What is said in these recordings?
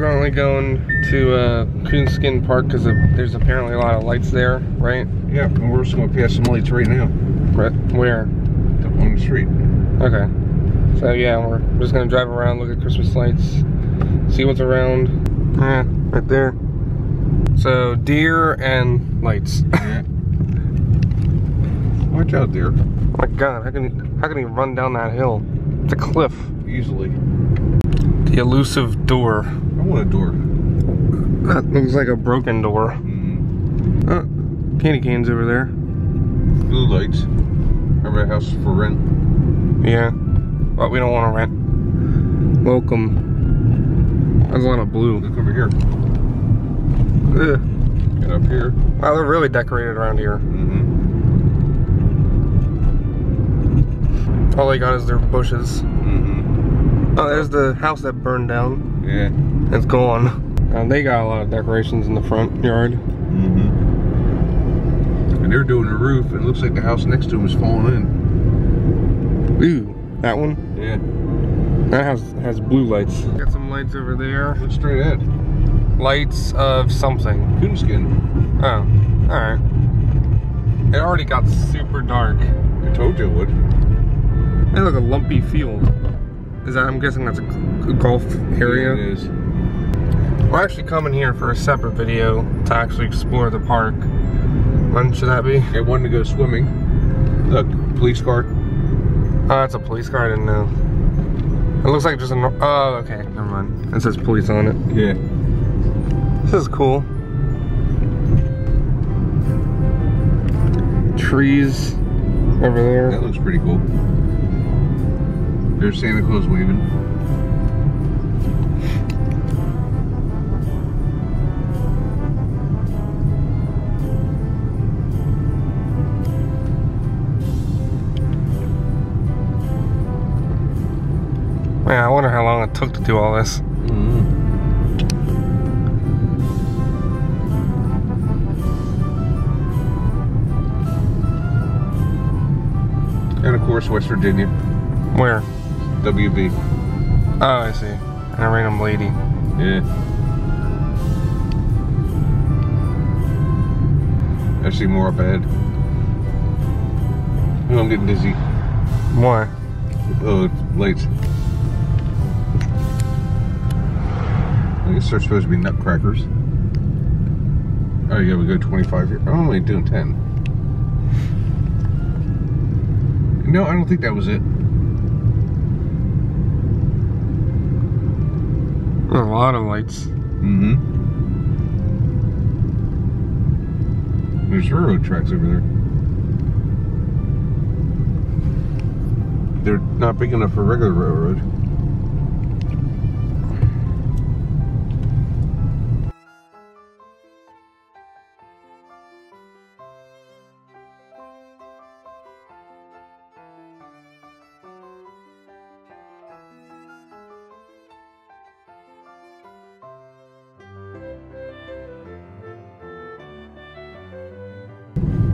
currently going to uh, Coonskin Park because there's apparently a lot of lights there, right? Yeah, and we're just gonna pass some lights right now. Right. Where? Up on the street. Okay. So yeah, we're just gonna drive around, look at Christmas lights, see what's around. Yeah, right there. So deer and lights. Yeah. Watch out there. Oh my god, how can he, how can he run down that hill? It's a cliff. Easily. The elusive door. I want a door. That looks like a broken door. Mm. Oh, candy canes over there. Blue lights. Remember house for rent? Yeah, but we don't want to rent. Welcome. There's a lot of blue. Look over here. Ugh. Get up here. Wow, they're really decorated around here. Mm-hmm. All they got is their bushes. Oh, there's the house that burned down. Yeah. It's gone. And they got a lot of decorations in the front yard. Mm-hmm. And they're doing the roof. and It looks like the house next to them is falling in. Ooh, that one? Yeah. That house has blue lights. Got some lights over there. Look straight ahead. Lights of something. Coonskin. Oh, alright. It already got super dark. I told you it would. They look a lumpy field. Is that, I'm guessing that's a golf area? Yeah, it is. We're actually coming here for a separate video to actually explore the park. When should that be? I wanted to go swimming. Look, police car. Oh, that's a police car, I didn't know. It looks like just a, oh, okay, never mind. It says police on it. Yeah. This is cool. Trees over there. That looks pretty cool. There's Santa Claus waving. Man, I wonder how long it took to do all this. Mm-hmm. And of course, West Virginia, Where? WV. Oh, I see. And a random lady. Yeah. I see more up ahead. Oh, I'm getting dizzy. Why? Oh, lights. I guess they're supposed to be nutcrackers. Oh yeah, we go 25 here. Oh, I'm only doing 10. No, I don't think that was it. A lot of lights. Mm-hmm. There's railroad tracks over there. They're not big enough for regular railroad.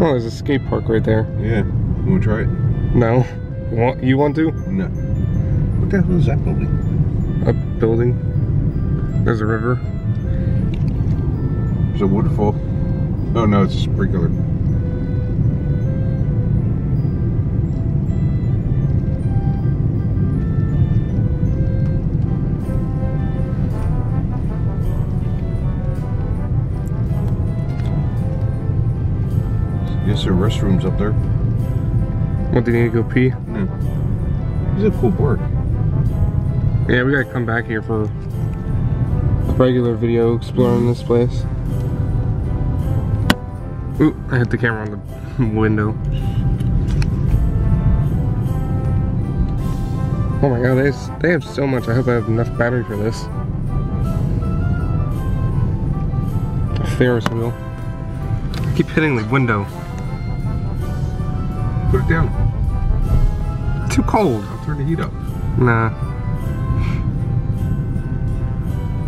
Oh, there's a skate park right there. Yeah. You want to try it? No. You want, you want to? No. What the hell is that building? A building. There's a river. There's a waterfall. Oh no, it's a sprinkler. Yes, there are restrooms up there. What, do you need to go pee? This is a cool park. Yeah, we gotta come back here for a regular video exploring this place. Ooh, I hit the camera on the window. Oh my god, they, s- they have so much. I hope I have enough battery for this. A Ferris wheel. I keep hitting the window. Put it down. Too cold. I'll turn the heat up. Nah.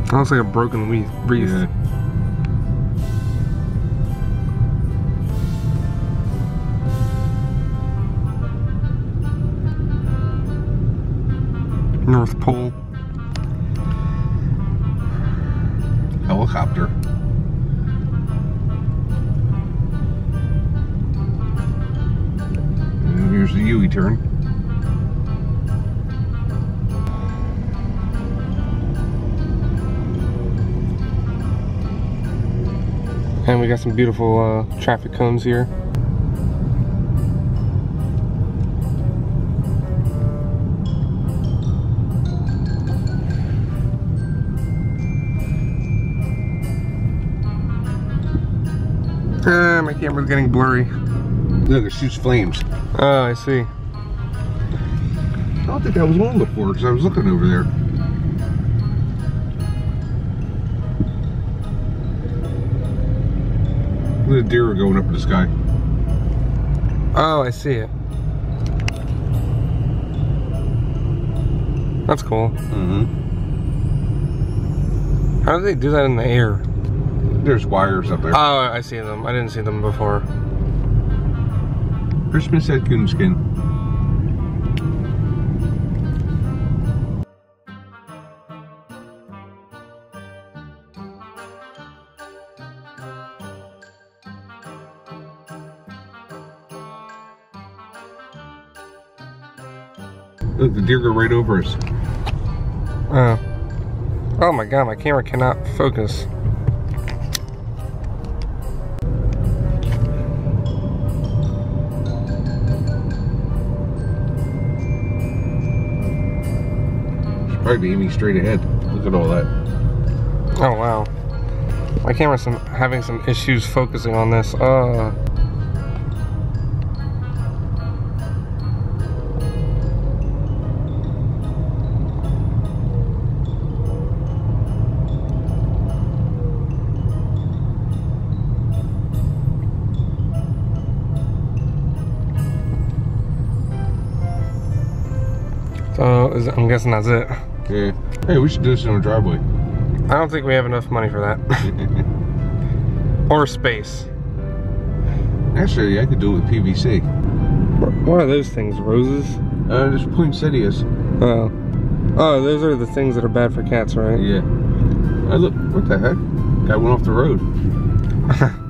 That looks like a broken wreath. Yeah. North Pole. helicopter. And here's the U-turn. And we got some beautiful uh, traffic cones here. Ah, my camera's getting blurry. Look, it shoots flames. Oh, I see. I don't think I was on before because I was looking over there. The deer are going up in the sky. Oh, I see it. That's cool. Mm-hmm. How do they do that in the air? There's wires up there. Oh, I see them. I didn't see them before. Christmas at Coonskin. Look, the deer go right over us. Oh. Oh my god, my camera cannot focus. Probably aiming straight ahead. Look at all that. Oh wow. My camera's some, having some issues focusing on this. Uh. So I'm guessing that's it. Yeah. Hey, we should do this in our driveway. I don't think we have enough money for that. or space. Actually, I could do it with PVC. What are those things? Roses? Uh, there's poinsettias. Oh. Oh, those are the things that are bad for cats, right? Yeah. I look, what the heck? Guy went off the road.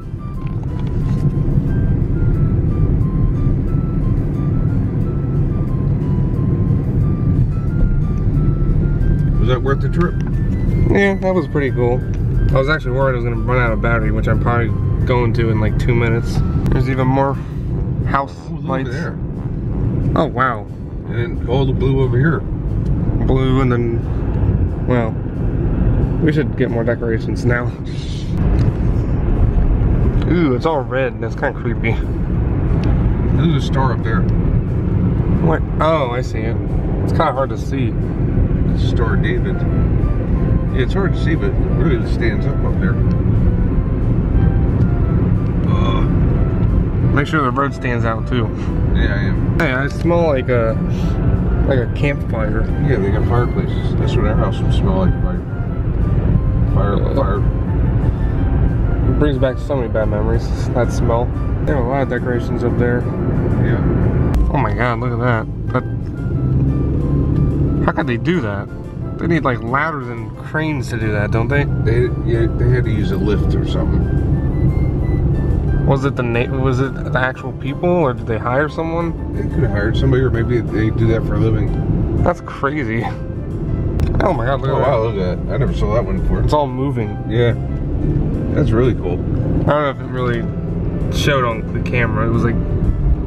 worth the trip? Yeah, that was pretty cool. I was actually worried I was gonna run out of battery, which I'm probably going to in like two minutes. There's even more house Oh, lights. there. Oh wow. And then all the blue over here. Blue and then, well, we should get more decorations now. Ooh, it's all red. That's kind of creepy. There's a star up there. What? Oh, I see it. It's kind of hard to see. Star David. Yeah, it's hard to see, but it really stands up up there. Uh, Make sure the road stands out too. yeah, I am. Hey, I smell like a like a campfire. Yeah, they got fireplaces. That's what our house would smell like. Fire, fire, fire. It brings back so many bad memories. That smell. They have a lot of decorations up there. Yeah. Oh my god, look at that. That. Could they do that? They need like ladders and cranes to do that, don't they? They yeah, they had to use a lift or something. Was it the was it the actual people or did they hire someone? They could have hired somebody, or maybe they do that for a living. That's crazy. Oh my god, look Oh at wow, that. look at that! I never saw that one before. It's all moving. Yeah, that's really cool. I don't know if it really showed on the camera. It was like,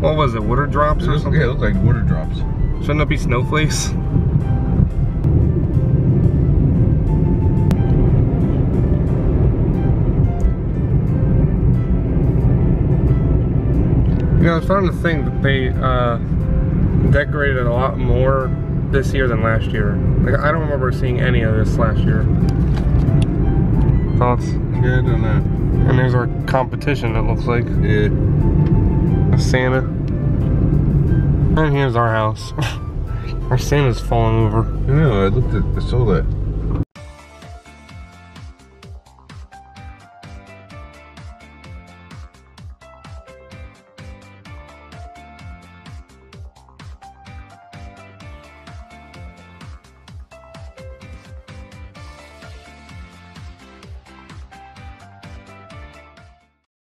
what was it, water drops It or something? yeah, it looks like water drops. Shouldn't it be snowflakes? You know, I was starting to think that they uh, decorated a lot more this year than last year. Like, I don't remember seeing any of this last year. Thoughts? Good I don't. And there's our competition, it looks like. Yeah, of Santa. And here's our house. our Santa's falling over. I know. I looked at, I saw that.